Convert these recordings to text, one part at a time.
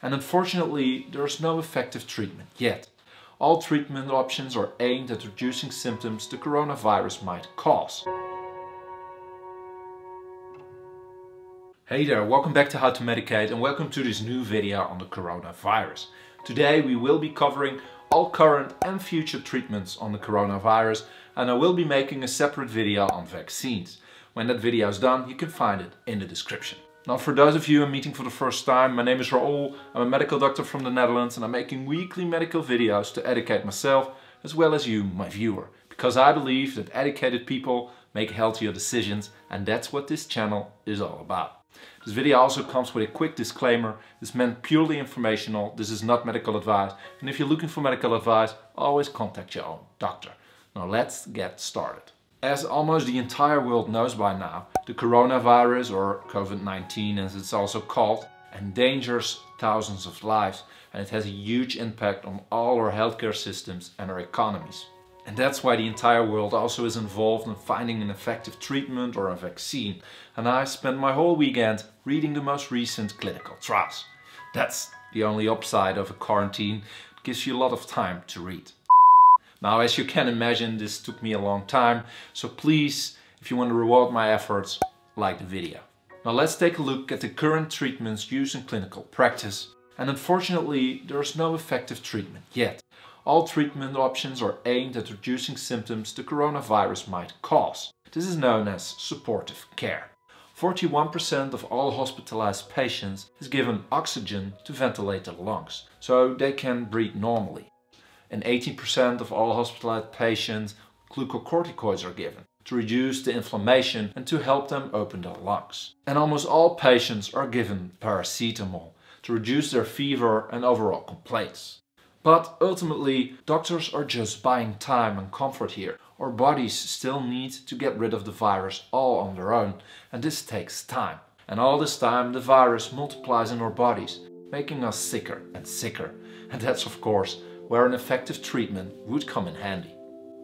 And unfortunately, there is no effective treatment yet. All treatment options are aimed at reducing symptoms the coronavirus might cause. Hey there, welcome back to How to Medicate and welcome to this new video on the coronavirus. Today we will be covering all current and future treatments on the coronavirus and I will be making a separate video on vaccines. When that video is done, you can find it in the description. Now for those of you I'm meeting for the first time, my name is Raoul, I'm a medical doctor from the Netherlands and I'm making weekly medical videos to educate myself as well as you, my viewer. Because I believe that educated people make healthier decisions and that's what this channel is all about. This video also comes with a quick disclaimer. This is meant purely informational. This is not medical advice. And if you're looking for medical advice, always contact your own doctor. Now let's get started. As almost the entire world knows by now, the coronavirus, or COVID-19 as it's also called, endangers thousands of lives and it has a huge impact on all our healthcare systems and our economies. And that's why the entire world also is involved in finding an effective treatment or a vaccine. And I spent my whole weekend reading the most recent clinical trials. That's the only upside of a quarantine. It gives you a lot of time to read. Now, as you can imagine, this took me a long time. So please, if you want to reward my efforts, like the video. Now let's take a look at the current treatments used in clinical practice. And unfortunately, there is no effective treatment yet. All treatment options are aimed at reducing symptoms the coronavirus might cause. This is known as supportive care. 41% of all hospitalized patients is given oxygen to ventilate their lungs, so they can breathe normally and 18% of all hospitalized patients glucocorticoids are given to reduce the inflammation and to help them open their lungs. And almost all patients are given paracetamol to reduce their fever and overall complaints. But ultimately, doctors are just buying time and comfort here. Our bodies still need to get rid of the virus all on their own, and this takes time. And all this time, the virus multiplies in our bodies, making us sicker and sicker. And that's of course where an effective treatment would come in handy.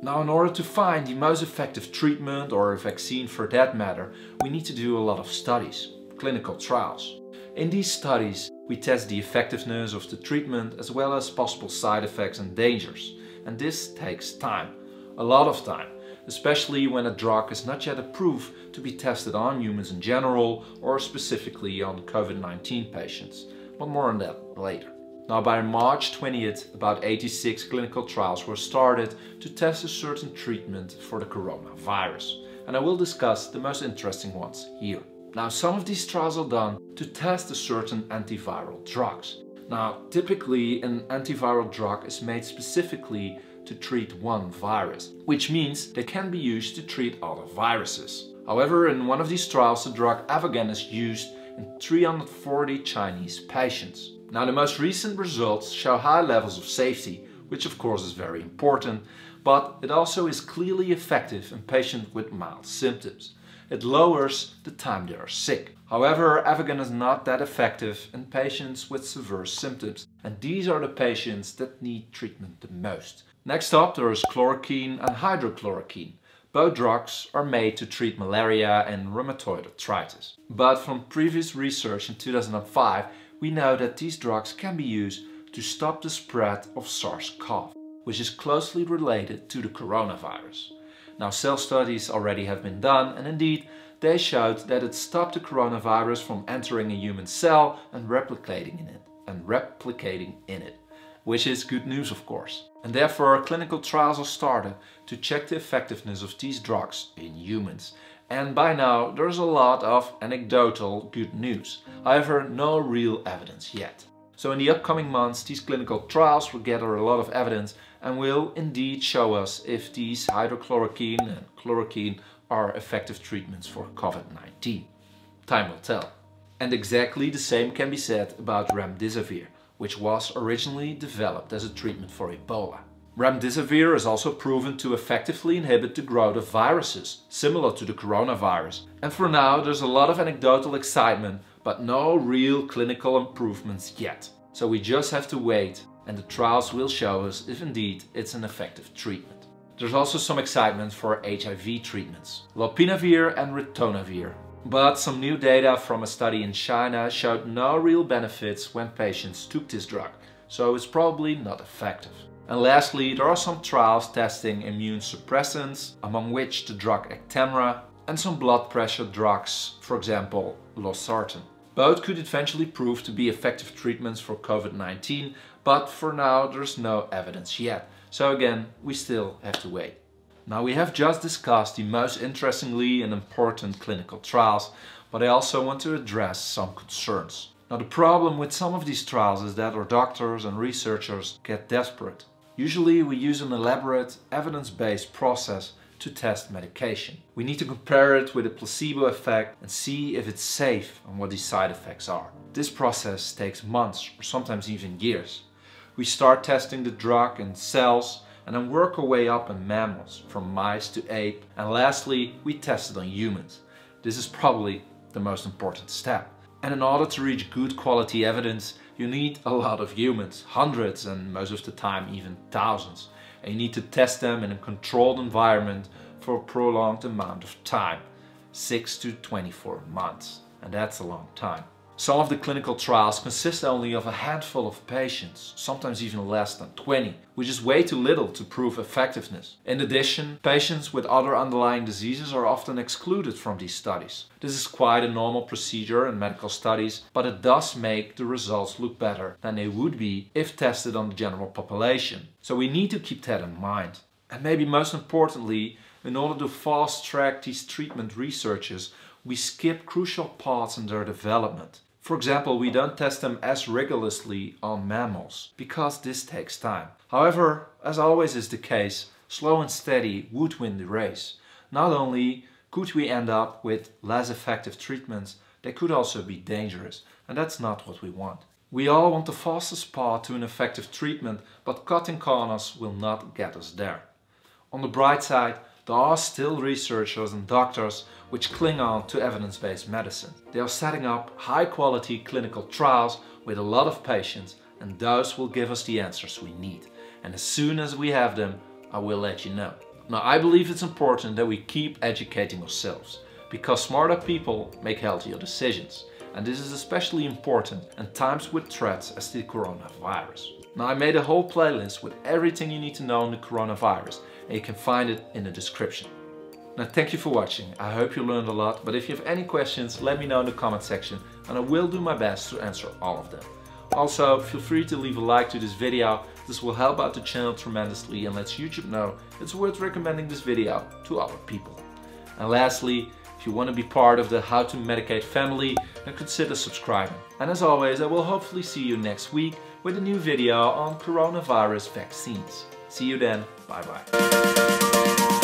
Now in order to find the most effective treatment or a vaccine for that matter, we need to do a lot of studies, clinical trials. In these studies, we test the effectiveness of the treatment as well as possible side effects and dangers. And this takes time, a lot of time, especially when a drug is not yet approved to be tested on humans in general or specifically on COVID-19 patients. But more on that later. Now by March 20th, about 86 clinical trials were started to test a certain treatment for the coronavirus. And I will discuss the most interesting ones here. Now some of these trials are done to test a certain antiviral drugs. Now typically an antiviral drug is made specifically to treat one virus, which means they can be used to treat other viruses. However, in one of these trials the drug Avigan is used in 340 Chinese patients. Now the most recent results show high levels of safety, which of course is very important, but it also is clearly effective in patients with mild symptoms. It lowers the time they are sick. However, Avigan is not that effective in patients with severe symptoms, and these are the patients that need treatment the most. Next up there is chloroquine and hydrochloroquine. Both drugs are made to treat malaria and rheumatoid arthritis. But from previous research in 2005, we know that these drugs can be used to stop the spread of SARS-CoV, which is closely related to the coronavirus. Now cell studies already have been done and indeed they showed that it stopped the coronavirus from entering a human cell and replicating in it and replicating in it, which is good news of course. And therefore clinical trials are started to check the effectiveness of these drugs in humans and by now there's a lot of anecdotal good news, however no real evidence yet. So in the upcoming months these clinical trials will gather a lot of evidence and will indeed show us if these hydrochloroquine and chloroquine are effective treatments for COVID-19. Time will tell. And exactly the same can be said about remdesivir, which was originally developed as a treatment for Ebola. Remdesivir is also proven to effectively inhibit the growth of viruses, similar to the coronavirus. And for now there's a lot of anecdotal excitement, but no real clinical improvements yet. So we just have to wait and the trials will show us if indeed it's an effective treatment. There's also some excitement for HIV treatments. Lopinavir and ritonavir But some new data from a study in China showed no real benefits when patients took this drug, so it's probably not effective. And lastly, there are some trials testing immune suppressants, among which the drug Actemra and some blood pressure drugs, for example losartan. Both could eventually prove to be effective treatments for COVID-19, but for now there's no evidence yet. So again, we still have to wait. Now we have just discussed the most interestingly and important clinical trials, but I also want to address some concerns. Now the problem with some of these trials is that our doctors and researchers get desperate. Usually we use an elaborate, evidence-based process to test medication. We need to compare it with a placebo effect and see if it's safe and what the side effects are. This process takes months or sometimes even years. We start testing the drug in cells and then work our way up in mammals, from mice to ape, and lastly we test it on humans. This is probably the most important step. And in order to reach good quality evidence, you need a lot of humans, hundreds and most of the time even thousands and you need to test them in a controlled environment for a prolonged amount of time, 6 to 24 months, and that's a long time. Some of the clinical trials consist only of a handful of patients, sometimes even less than 20, which is way too little to prove effectiveness. In addition, patients with other underlying diseases are often excluded from these studies. This is quite a normal procedure in medical studies, but it does make the results look better than they would be if tested on the general population. So we need to keep that in mind. And maybe most importantly, in order to fast track these treatment researches, we skip crucial parts in their development. For example, we don't test them as rigorously on mammals, because this takes time. However, as always is the case, slow and steady would win the race. Not only could we end up with less effective treatments, they could also be dangerous, and that's not what we want. We all want the fastest path to an effective treatment, but cutting corners will not get us there. On the bright side, there are still researchers and doctors which cling on to evidence-based medicine. They are setting up high-quality clinical trials with a lot of patients and those will give us the answers we need. And as soon as we have them, I will let you know. Now I believe it's important that we keep educating ourselves because smarter people make healthier decisions. And this is especially important in times with threats as the coronavirus. Now I made a whole playlist with everything you need to know on the coronavirus and you can find it in the description. Now thank you for watching, I hope you learned a lot, but if you have any questions let me know in the comment section and I will do my best to answer all of them. Also feel free to leave a like to this video, this will help out the channel tremendously and lets YouTube know it's worth recommending this video to other people. And lastly, if you want to be part of the How to Medicate family, then consider subscribing. And as always, I will hopefully see you next week with a new video on coronavirus vaccines. See you then. Bye bye.